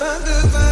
under the